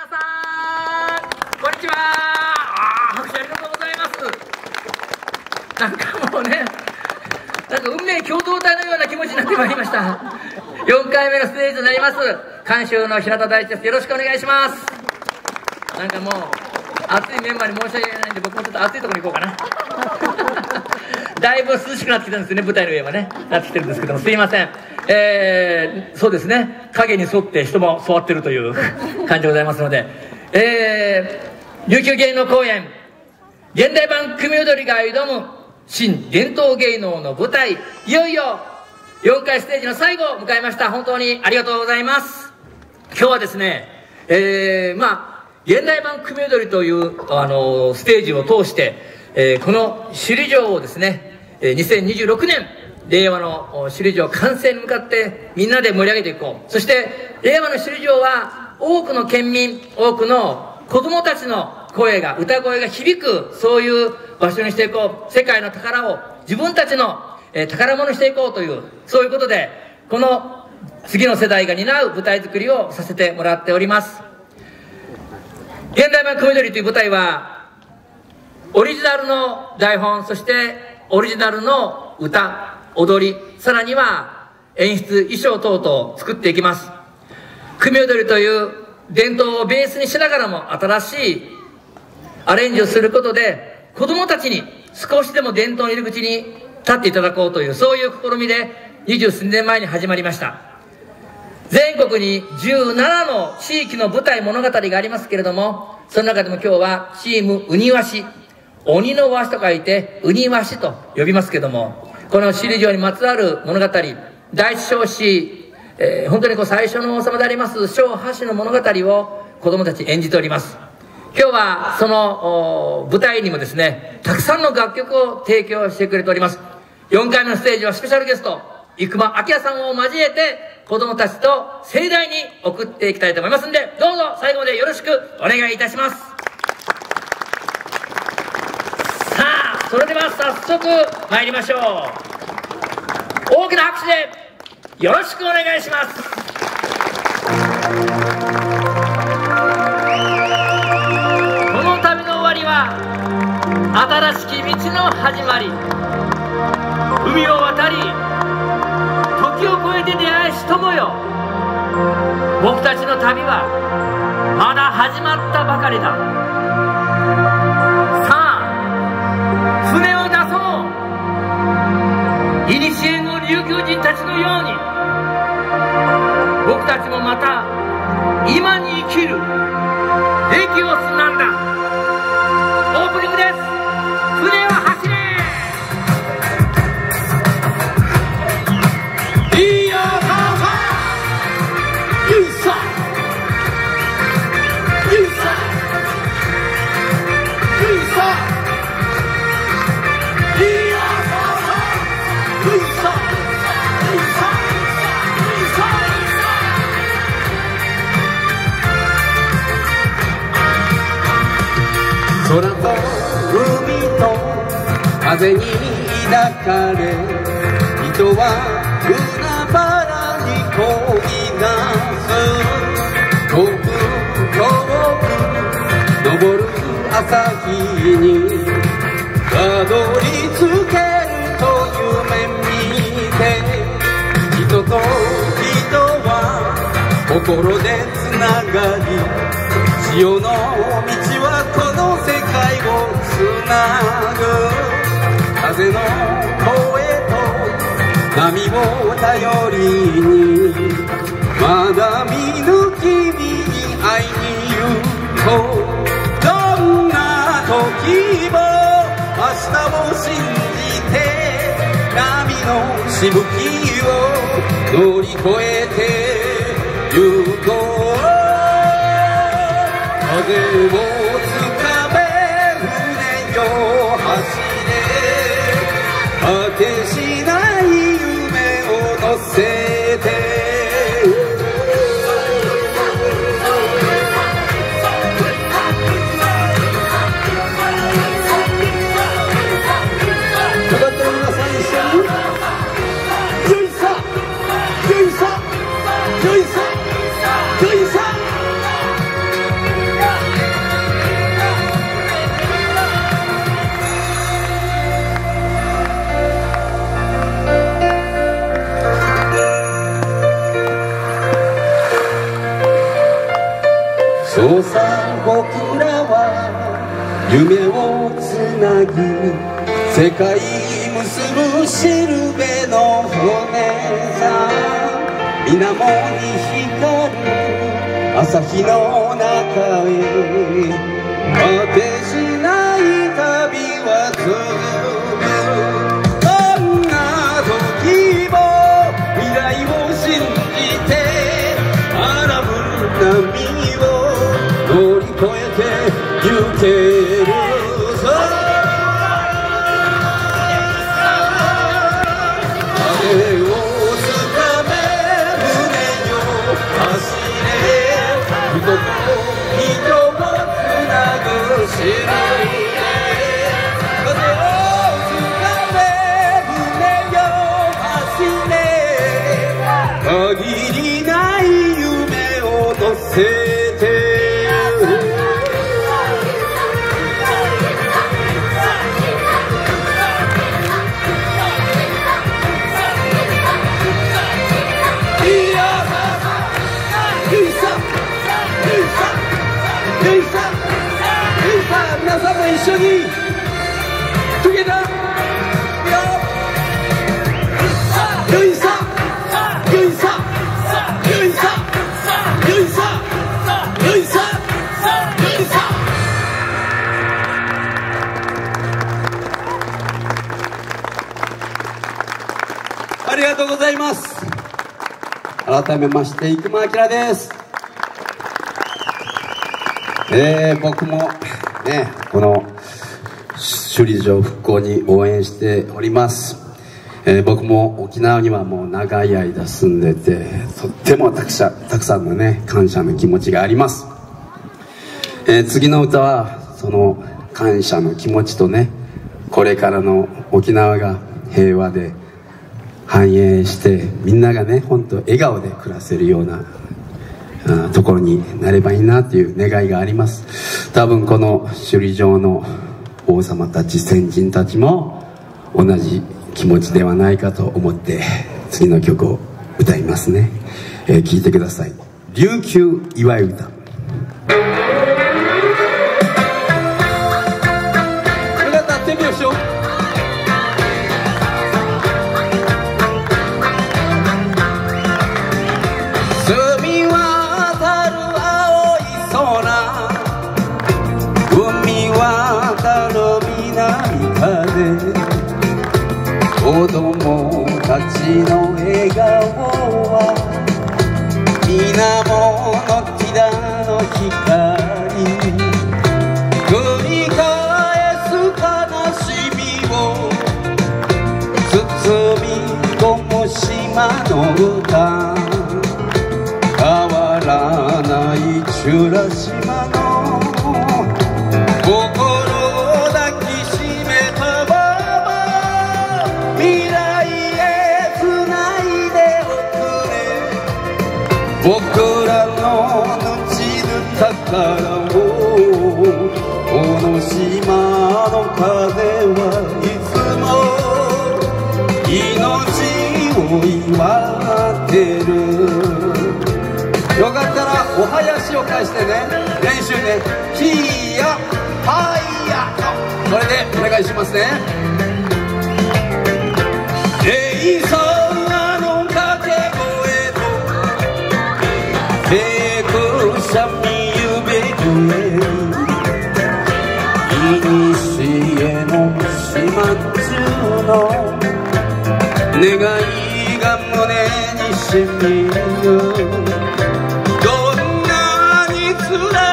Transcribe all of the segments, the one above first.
皆さんこんにちは。あ拍手ありがとうございます。なんかもうねなんか運命共同体のような気持ちになってまいりました。4回目のステージとなります。監修の平田大地です。よろしくお願いします。なんかもう暑いメンバーに申し訳ないんで僕もちょっと暑いところに行こうかな。だいぶ涼しくなってきたんですね舞台の上はね。なってきてるんですけどもすいません。えー、そうですね。影に沿って人も座ってるという 感じでございますので。えー、琉球芸能公演現代版組踊りが挑む新伝統芸能の舞台。いよいよ4回ステージの最後を迎えました。本当にありがとうございます。今日はですねえー、まあ現代版組踊りというあのステージを通して、えー、この首里城をですね、えー、2026年令和の首里城完成に向かってみんなで盛り上げていこう。そして令和の首里城は多くの県民多くの子供たちの声が歌声が響くそういう場所にしていこう。世界の宝を自分たちの、え、宝物にしていこうというそういうことでこの次の世代が担う舞台作りをさせてもらっております。現代版組取りという舞台はオリジナルの台本そしてオリジナルの歌踊りさらには演出衣装等々作っていきます。組踊りという伝統をベースにしながらも新しいアレンジをすることで子供たちに少しでも伝統の入り口に立っていただこうというそういう試みで二十数年前に始まりました。全国に17の地域の舞台物語がありますけれどもその中でも今日はチームウニワシ鬼のワシと書いてウニワシと呼びますけどもこの首里城にまつわる物語第一章子、えー、本当にこう最初の王様であります小橋の物語を子供たち演じております。今日はその舞台にもですねたくさんの楽曲を提供してくれております。4回目のステージはスペシャルゲスト生間明さんを交えて子供たちと盛大に送っていきたいと思いますんでどうぞ最後までよろしくお願いいたしますさあそれでは早速参りましょう。大きな拍手でよろしくお願いします。この旅の終わりは新しき道の始まり。海を渡り時を超えて出会いし友よ。僕たちの旅はまだ始まったばかりだ。古の琉球人たちのように僕たちもまた今に生きる駅をつなんだ。オープニングです。船は風に抱かれ人は海原に恋なす遠く遠く昇る朝日にたどり着けると夢見て人と人は心でつながり潮の道はこの世界をつなぐ風の声と波を頼りにまだ見ぬ君に会いに行こう。どんな時も明日を信じて波のしぶきを乗り越えて行こう。風をれいさんゆいさ皆さんも一緒にトゥゲダーゆいさんゆいさんゆいさんゆいさんゆいさんありがとうございます改めまして生間明ですえー、僕もねこの首里城復興に応援しております、えー僕も沖縄にはもう長い間住んでてとってもたくさんたくさんのね感謝の気持ちがあります、えー次の歌はその感謝の気持ちとねこれからの沖縄が平和で繁栄してみんながね本当笑顔で暮らせるようなところになればいいなという願いがあります。多分この首里城の王様たち先人たちも同じ気持ちではないかと思って次の曲を歌いますね、えー聞いてください。琉球祝い歌。ちの笑顔は水面の木田の光繰り返す悲しみを包み込む島の歌変わらない美ら島のはいつも命を祝ってる。よかったらお囃子を返してね。練習ね「ひやはいや」これでお願いしますね「レイサーの掛け声とペクシャミゆべくえいにし島中の願いが胸にしみる。どんなに辛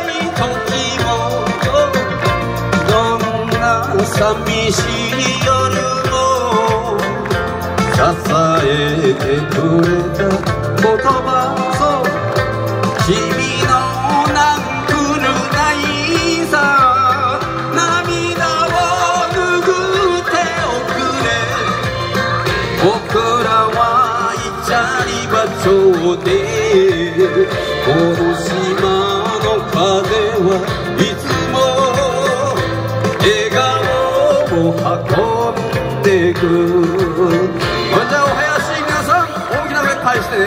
い時もどんな寂しい夜も支えてくれた言葉そうでこの島の風はいつも笑顔を運んでく。それじゃあお囃子皆さん大きな声返してね。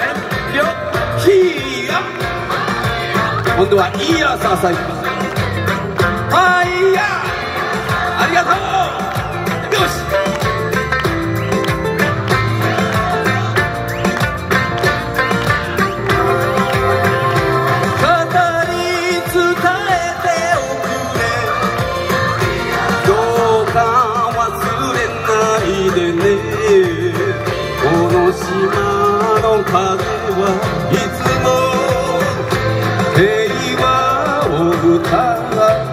いくよヒーヤ今度はいい朝さいきますいつも平和を歌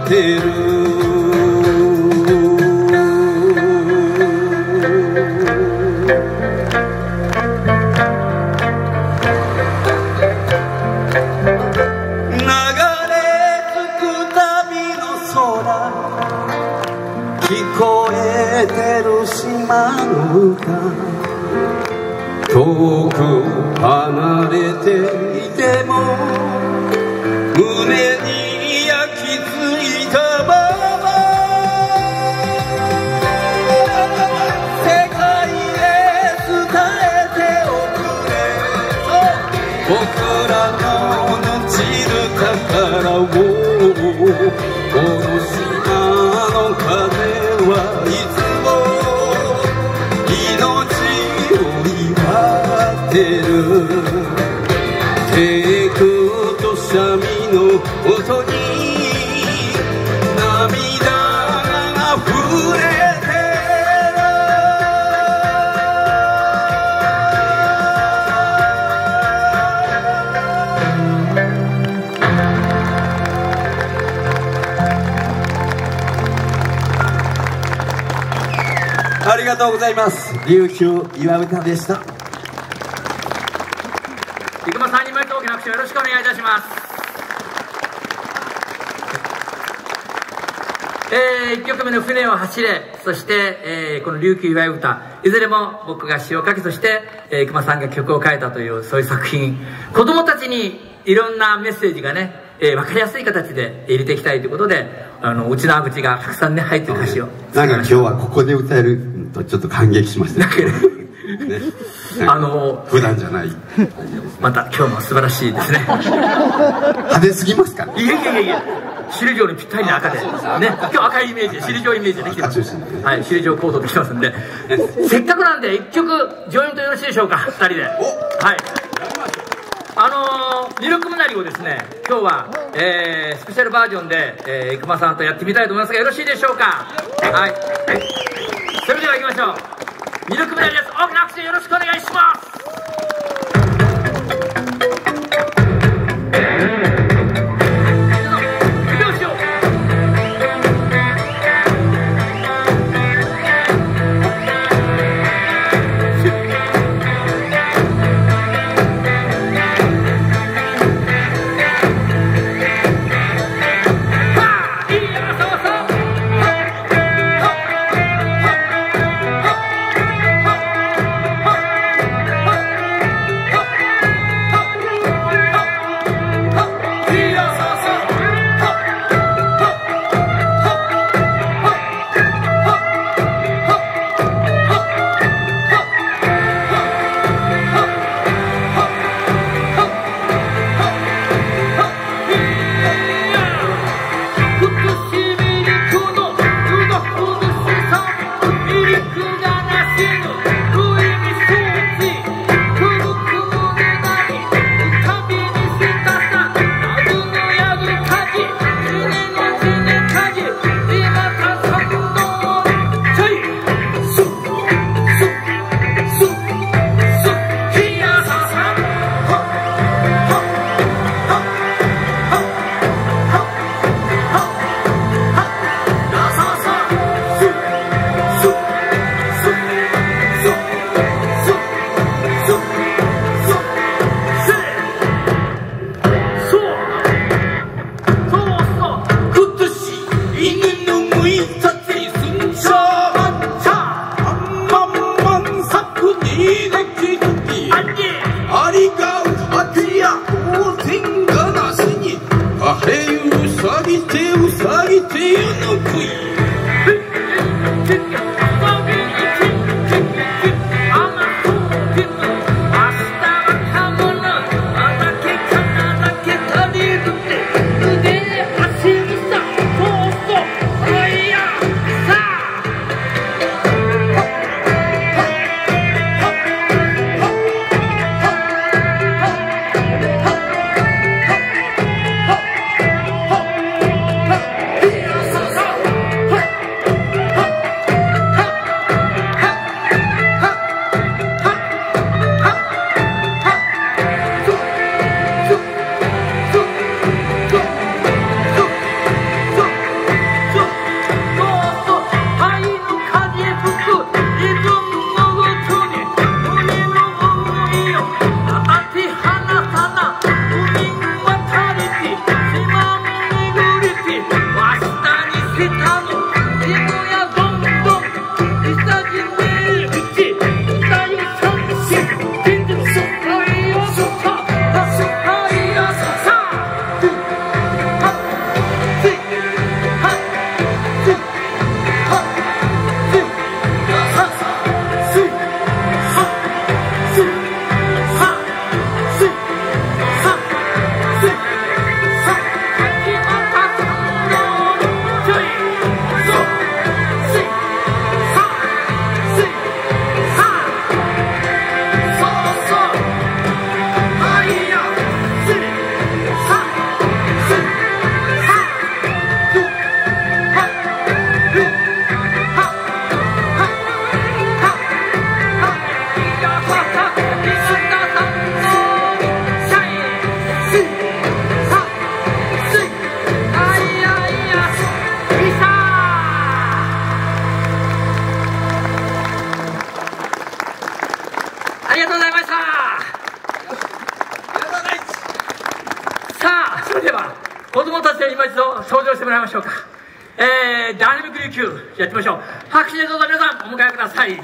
ってる。流れ着く旅の空聞こえてる島の歌遠く離れていてもりがとうございます。琉球岩歌でした。生駒さんにも大きな拍手をよろしくお願いいたします。えー、1曲目の「船を走れ」そして、えーこの「琉球祝い歌」いずれも僕が詩を書きそして、えー、生駒さんが曲を書いたというそういう作品。子供たちにいろんなメッセージがね、えー分かりやすい形で入れていきたいということであのうちのあ口がたくさんね入ってる歌詞をなんか今日はここで歌えるとちょっと感激しました。だけどね。あの普段じゃない。また今日も素晴らしいですね。派手すぎますか？いやいやいやいや首里城にぴったりな赤で。ね。今日赤いイメージ。で首里城イメージでできてます。ね。はい。首里城コードできてますんで。せっかくなんで一曲ジョイントよろしいでしょうか？二人で。はいあのー、ミルクムナリをですね今日は、えー、スペシャルバージョンで、えー、生駒さんとやってみたいと思いますがよろしいでしょうか？はい。それでは行きましょう。ミルクムナリです。大きな拍手よろしくお願いします。you know 9やってみましょう。拍手でどうぞ皆さんお迎えください。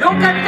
4回目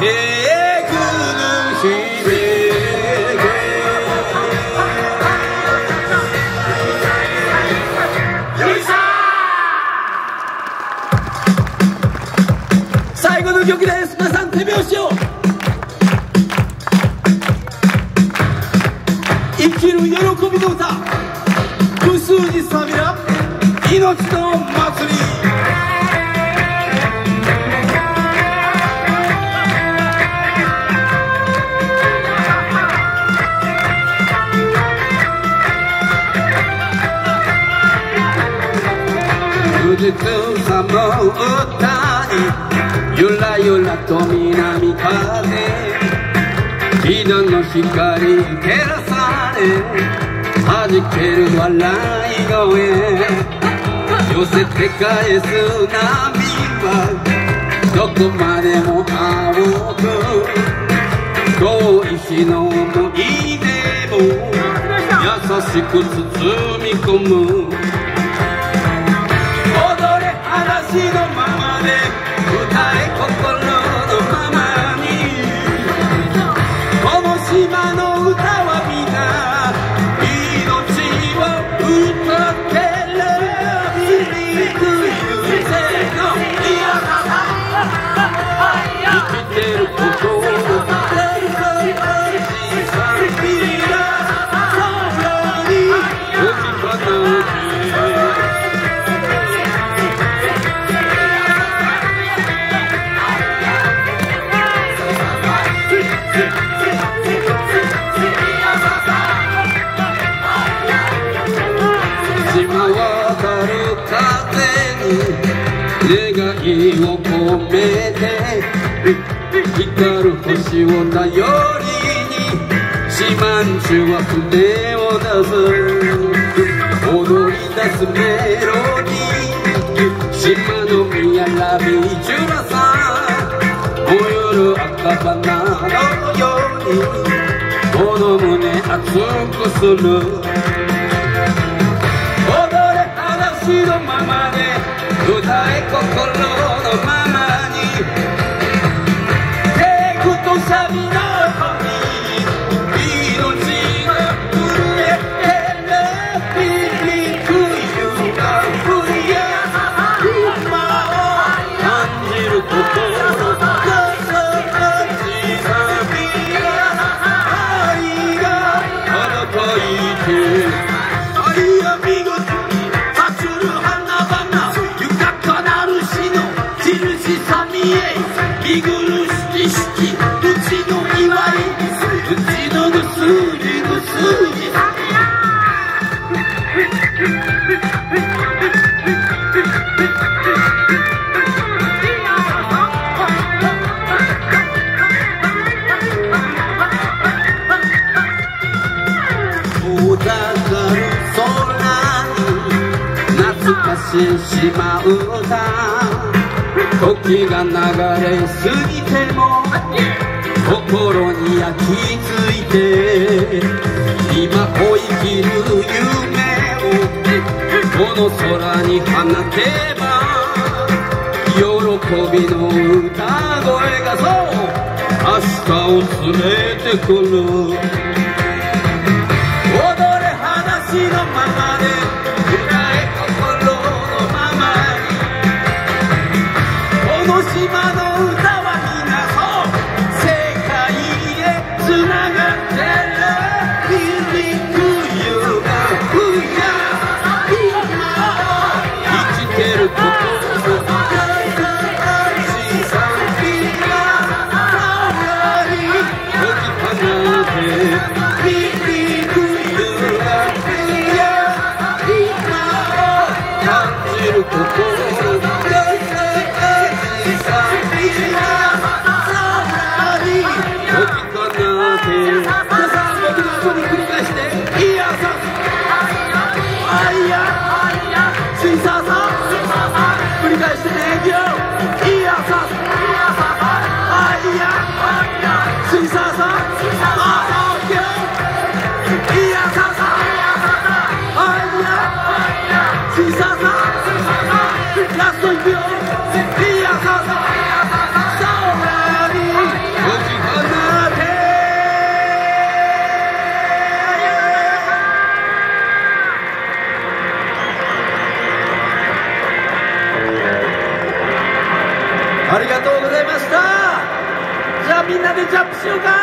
最後の曲でさん手拍子を生きる喜びの歌無数にスタミナ命の祭り歌にゆらゆらと南風日のの光照らされ弾ける笑い声寄せて返す波はどこまでも青く遠い日の思い出も優しく包み込むのままで歌え願いを込めて光る星を頼りに島んちは船を出す。踊り出すメロディー島の宮ラビジュラさん燃ゆる赤花のように。この胸熱くする。踊れ話のままで歌え心時が流れ過ぎても心に焼き付いて今を生きる夢をこの空に放てば喜びの歌声がそう明日を連れてくる。踊れ話のままでシん